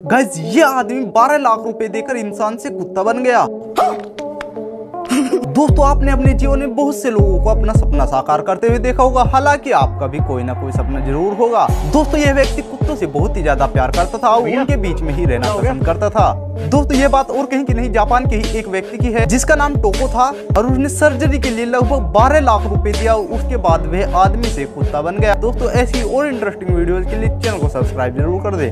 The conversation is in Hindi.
गाइस ये आदमी 12 लाख रुपए देकर इंसान से कुत्ता बन गया। दोस्तों आपने अपने जीवन में बहुत से लोगों को अपना सपना साकार करते हुए देखा होगा। हालाँकि आपका भी कोई ना कोई सपना ज़रूर होगा। दोस्तों यह व्यक्ति कुत्तों से बहुत ही ज़्यादा प्यार करता था और उनके बीच में ही रहना पसंद करता था। दोस्तों ये बात और कहीं की नहीं जापान के ही एक व्यक्ति की है जिसका नाम टोको था और उसने सर्जरी के लिए लगभग बारह लाख रुपए दिया और उसके बाद वह आदमी से कुत्ता बन गया। दोस्तों ऐसी और इंटरेस्टिंग वीडियो के लिए चैनल को सब्सक्राइब ज़रूर कर दे।